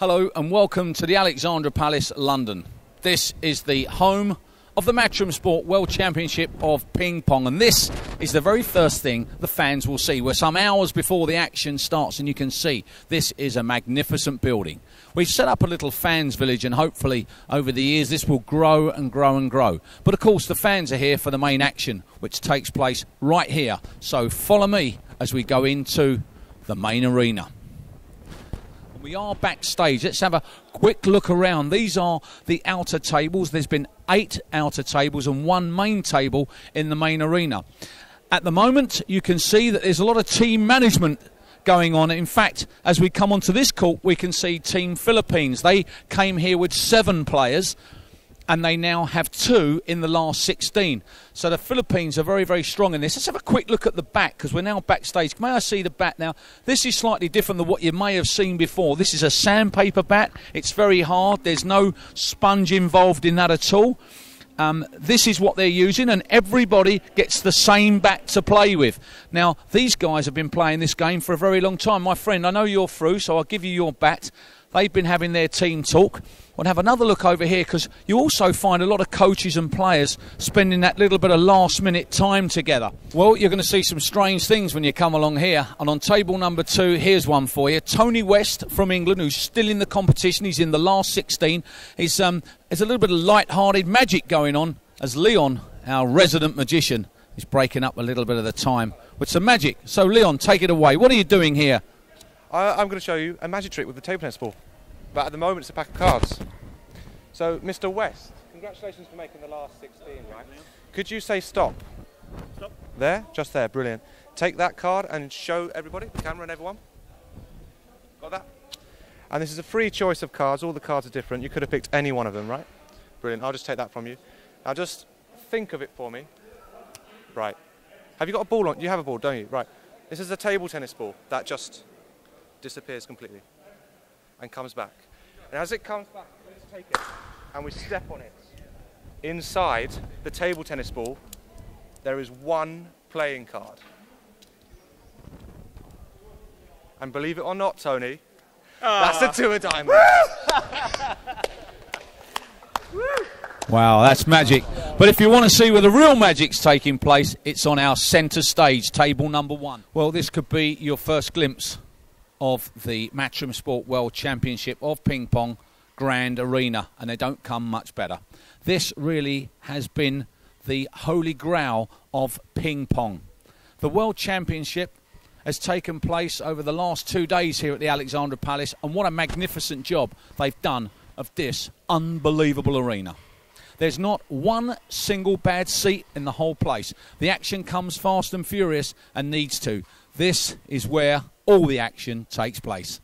Hello and welcome to the Alexandra Palace, London. This is the home of the Matchroom Sport World Championship of Ping Pong, and this is the very first thing the fans will see. We're some hours before the action starts, and you can see this is a magnificent building. We've set up a little fans village, and hopefully, over the years, this will grow and grow and grow. But of course, the fans are here for the main action, which takes place right here. So follow me as we go into the main arena. We are backstage. Let's have a quick look around. These are the outer tables. There's been eight outer tables and one main table in the main arena. At the moment, you can see that there's a lot of team management going on. In fact, as we come onto this court, we can see Team Philippines. They came here with seven players and they now have two in the last 16. So the Philippines are very, very strong in this. Let's have a quick look at the back because we're now backstage. May I see the bat now? This is slightly different than what you may have seen before. This is a sandpaper bat. It's very hard. There's no sponge involved in that at all. Um, this is what they're using, and everybody gets the same bat to play with. Now, these guys have been playing this game for a very long time. My friend, I know you're through, so I'll give you your bat. They've been having their team talk. We'll have another look over here because you also find a lot of coaches and players spending that little bit of last minute time together. Well, you're going to see some strange things when you come along here. And on table number two, here's one for you. Tony West from England, who's still in the competition. He's in the last 16. He's, um, there's a little bit of light-hearted magic going on as Leon, our resident magician, is breaking up a little bit of the time with some magic. So, Leon, take it away. What are you doing here? I, am going to show you a magic trick with the table tennis ball but at the moment it's a pack of cards. So, Mr. West, congratulations for making the last 16, right? Could you say stop? Stop. There? Just there, brilliant. Take that card and show everybody, the camera and everyone. Got that? And this is a free choice of cards. All the cards are different. You could have picked any one of them, right? Brilliant. I'll just take that from you. Now just think of it for me. Right. Have you got a ball on? You have a ball, don't you? Right. This is a table tennis ball that just disappears completely and comes back. And as it comes back, let's take it and we step on it. Inside the table tennis ball, there is one playing card. And believe it or not, Tony, that's a ah. two of diamonds. Wow, that's magic. But if you want to see where the real magic's taking place, it's on our centre stage, table number one. Well, this could be your first glimpse of the Matchroom Sport World Championship of Ping Pong Grand Arena, and they don't come much better. This really has been the holy grail of ping pong. The World Championship has taken place over the last two days here at the Alexandra Palace, and what a magnificent job they've done of this unbelievable arena. There's not one single bad seat in the whole place. The action comes fast and furious and needs to. This is where all the action takes place.